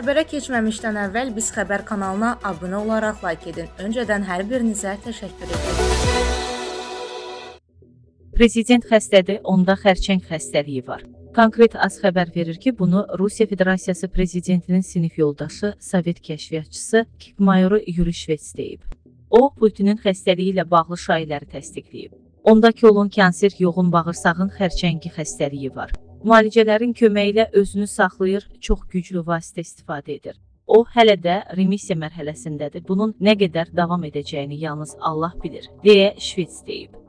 Xəbərə keçməmişdən əvvəl biz xəbər kanalına abunə olaraq like edin. Öncədən hər birinizə təşəkkür edirəm. Prezident xəstədir, onda xərçəng xəstəliyi var. Konkret az xəbər verir ki, bunu Rusiya Federasiyası prezidentinin sinif yoldaşı, Sovet kəşfiyyatçısı Kikmayoru Yuri Şvets deyib. O, Putinin xəstəliyi ilə bağlı şayiələri təsdiqləyib. Onda kolon kanser, yoğun bağırsağın xərçəngi xəstəliyi var. Müalicələrin köməyi ilə özünü saxlayır, çox güclü vasitə istifadə edir. O hələ də remisiya mərhələsindədir. Bunun nə qədər davam edəcəyini yalnız Allah bilir, deyə Şvets deyib.